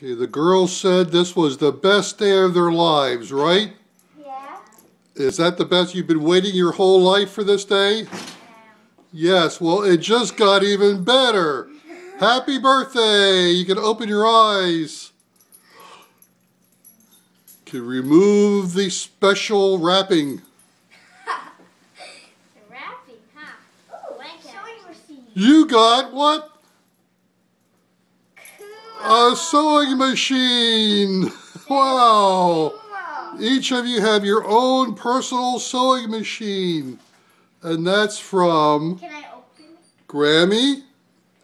Okay, the girls said this was the best day of their lives, right? Yeah. Is that the best? You've been waiting your whole life for this day? Yeah. Yes, well, it just got even better. Happy birthday! You can open your eyes. You can remove the special wrapping. The wrapping, huh? Ooh, sewing machine. You got what? A sewing machine! Wow! Each of you have your own personal sewing machine. And that's from Can I open it? Grammy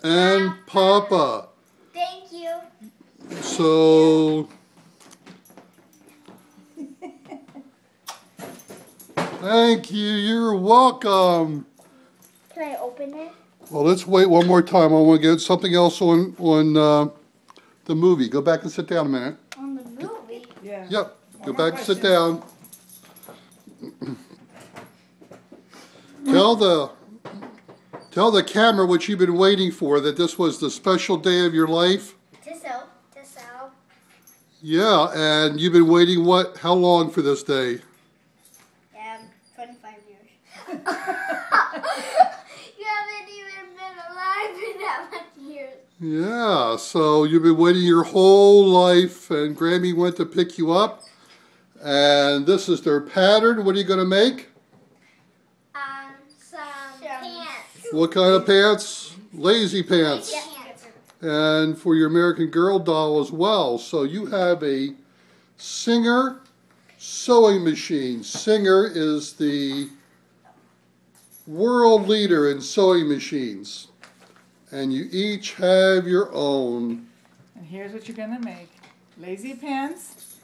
and Papa. Thank you. So, thank you. You're welcome. Can I open it? Well, let's wait one more time. I want to get something else on on uh, the movie. Go back and sit down a minute. On the movie. Yeah. Yep. Go One back and sit down. tell the tell the camera what you've been waiting for. That this was the special day of your life. To sew. To sew. Yeah, and you've been waiting what? How long for this day? Um, 25 years. Yeah, so you've been waiting your whole life, and Grammy went to pick you up. And this is their pattern. What are you going to make? Um, some pants. What kind of pants? Lazy pants. Pants. And for your American Girl doll as well. So you have a Singer sewing machine. Singer is the world leader in sewing machines. And you each have your own. And here's what you're gonna make: lazy pants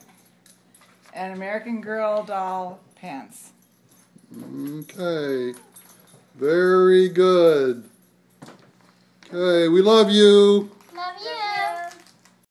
and American Girl doll pants. Okay. Very good. Okay, we love you.